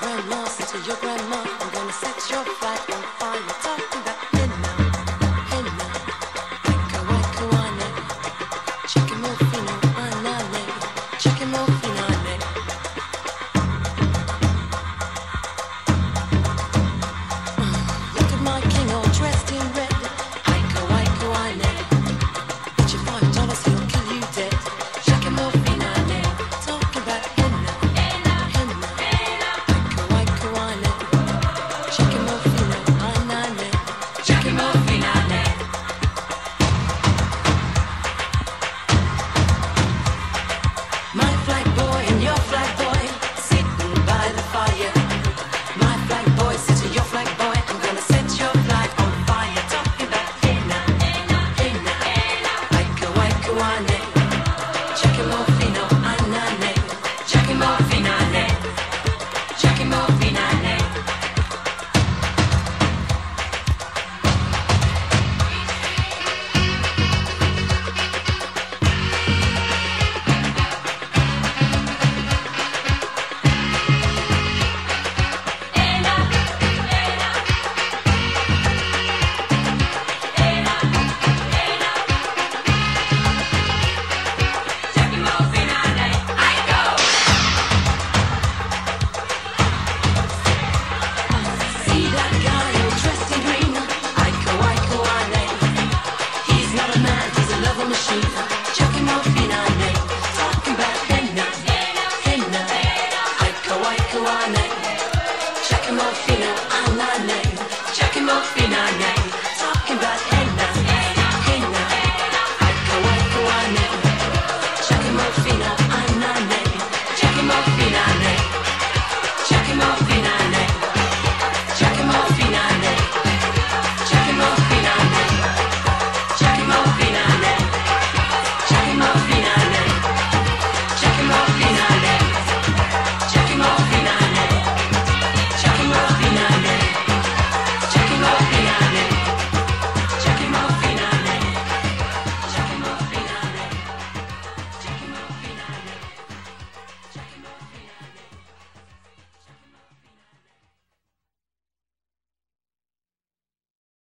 grandma said to your grandma. Giacomo Fina, I'm my name. Giacomo Fina, name.